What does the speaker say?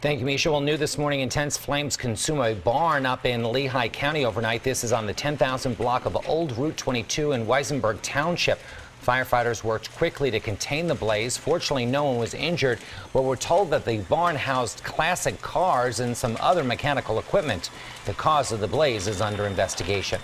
Thank you, Misha. Well, new this morning, intense flames consume a barn up in Lehigh County overnight. This is on the 10,000 block of Old Route 22 in Weisenberg Township. Firefighters worked quickly to contain the blaze. Fortunately, no one was injured, but we're told that the barn housed classic cars and some other mechanical equipment. The cause of the blaze is under investigation.